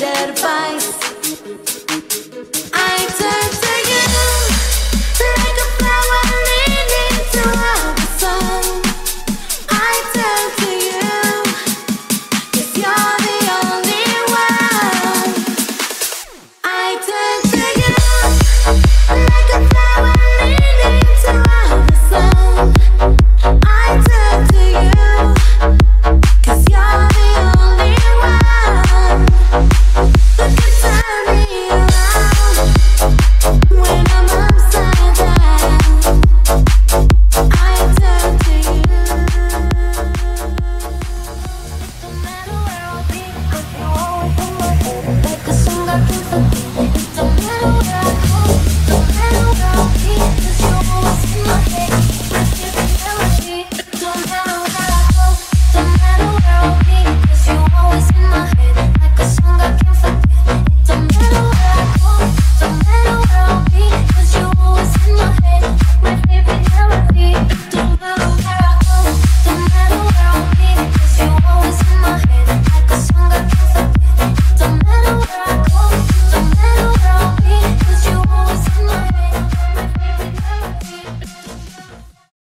need advice.